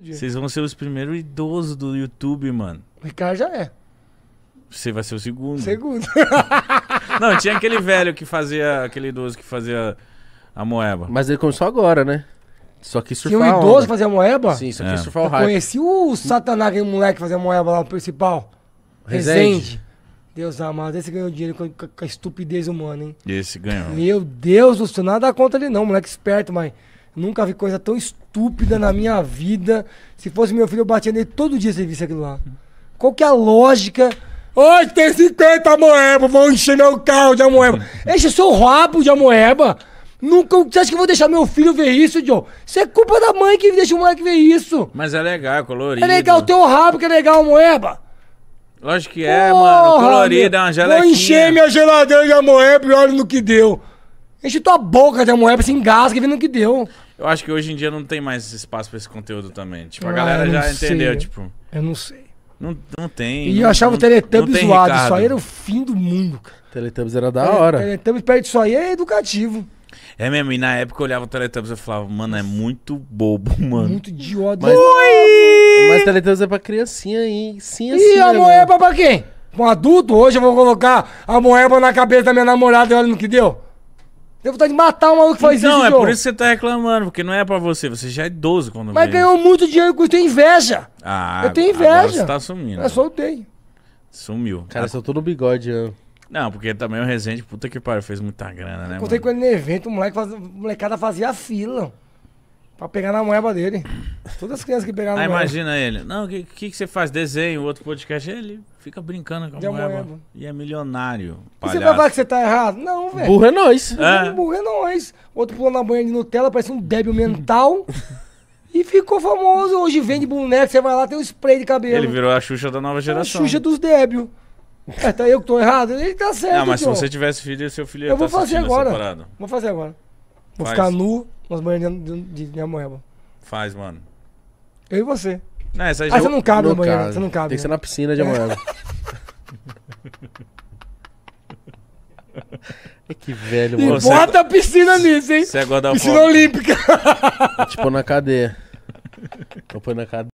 Vocês vão ser os primeiros idosos do YouTube, mano. O Ricardo já é. Você vai ser o segundo. Segundo. Não, tinha aquele velho que fazia. Aquele idoso que fazia a moeba. Mas ele começou agora, né? Só que Tinha surfar um a idoso onda. fazer moeba? Sim, só É. que surfar Eu o hype. conheci o Satanás, aquele moleque que fazia moeba lá, o principal. Resende. Resende. Deus amado, esse ganhou dinheiro com, com- a estupidez humana, hein? Esse ganhou. Meu Deus do céu, nada contra ele não, moleque esperto, mas nunca vi coisa tão estúpida na minha vida. Se fosse meu filho, eu batia nele todo dia se visse aquilo lá. Qual que é a lógica? Oi, tem 50 moeba, vou encher meu carro de amoeba. Enche seu rabo de amoeba. Nunca, você acha que eu vou deixar meu filho ver isso, Joe? Isso é culpa da mãe que deixa o moleque ver isso. Mas é legal, é colorido. É legal o teu rabo que é legal, moeba. Lógico que é, mano. Porra, Colorido, é uma gelequinha. Vou encher minha geladeira de amoeba e olha no que deu. Enche tua boca de amoeba, se engasga e vê no que deu. Eu acho que hoje em dia não tem mais espaço pra esse conteúdo também. Tipo, a Ah, galera já não entendeu, sei. tipo. Eu não sei. Não, não tem. E não- eu achava não- o Teletubbies zoado. Isso Ricardo. aí era o fim do mundo, cara. Teletubbies era da hora. Teletubbies perto disso aí é educativo. É mesmo, e na época eu olhava o Teletubbies e eu falava, mano, é muito bobo, mano. Muito idiota. Mas- Oi! Mas Teletubbies é pra criancinha aí. Sim, assim. E a né, moeba pra quem? Pra um adulto? Hoje eu vou colocar a moeba na cabeça da minha namorada e olha no que deu. Deu vontade de matar o maluco que faz Não, isso, é Joe. por isso que você tá reclamando, porque não é pra você, você já é idoso quando Mas vê. ganhou muito dinheiro com isso, tem inveja. Ah, Eu tenho agora inveja. você tá sumindo. Eu soltei. Sumiu. Cara, só tô no bigode. ó. Não, porque também o Resende, puta que pariu, fez muita grana, né, Encontrei mano? com ele no evento, o moleque faz, a molecada fazia fila. Pra pegar na moeba dele. Todas as crianças que pegaram Aí moeba. imagina ele. Não, o que, que, que você faz? Desenho, outro podcast. Ele fica brincando com a moeba. E é milionário. E você vai falar que você tá errado? Não, velho. Burro é nós. É. Um burro é nós. Outro pulou na banha de Nutella, parece um débil mental. e ficou famoso. Hoje vende boneco, você vai lá, tem um spray de cabelo. Ele virou a Xuxa da nova É a geração. Xuxa dos débil. É, tá eu que tô errado? Ele tá certo, Não, mas se você tivesse filho, seu filho ia Eu vou tá fazer agora. separado. Vou fazer agora. Vou Faz. ficar nu nas banhas de, de, de amoeba. Faz, mano. Eu e você. Não, essa Ah, você não cabe na Não banheira, cabe. você não cabe. Tem que ser né? na piscina de amoeba. É que velho, E mano. Você- bota a piscina nisso, hein? Você é Piscina Godafó. olímpica. Tipo na cadeia. Eu põe na cadeia.